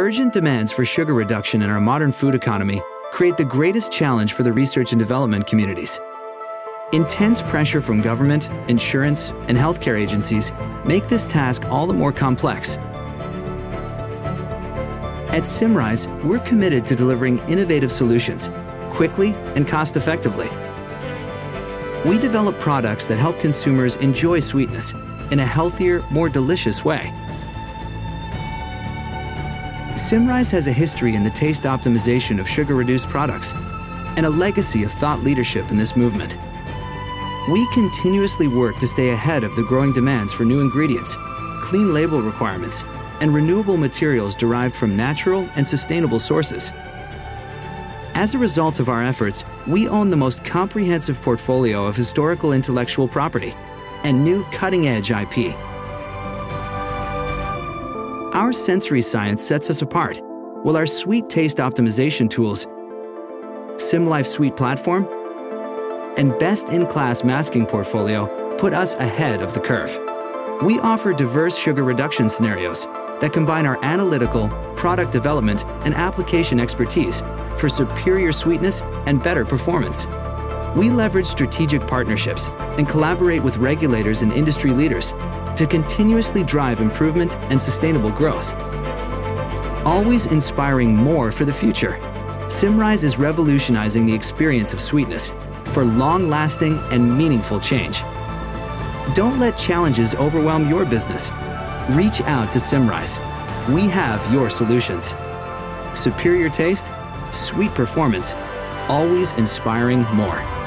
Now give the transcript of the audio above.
Urgent demands for sugar reduction in our modern food economy create the greatest challenge for the research and development communities. Intense pressure from government, insurance, and healthcare agencies make this task all the more complex. At Symrise, we're committed to delivering innovative solutions quickly and cost-effectively. We develop products that help consumers enjoy sweetness in a healthier, more delicious way. Symrise has a history in the taste optimization of sugar-reduced products and a legacy of thought leadership in this movement. We continuously work to stay ahead of the growing demands for new ingredients, clean label requirements, and renewable materials derived from natural and sustainable sources. As a result of our efforts, we own the most comprehensive portfolio of historical intellectual property and new cutting-edge IP. Our sensory science sets us apart, while our sweet taste optimization tools, SymLife Sweet Platform, and best-in-class masking portfolio put us ahead of the curve. We offer diverse sugar reduction scenarios that combine our analytical, product development, and application expertise for superior sweetness and better performance. We leverage strategic partnerships and collaborate with regulators and industry leaders to continuously drive improvement and sustainable growth. Always inspiring more for the future, Symrise is revolutionizing the experience of sweetness for long-lasting and meaningful change. Don't let challenges overwhelm your business. Reach out to Symrise. We have your solutions. Superior taste, sweet performance, always inspiring more.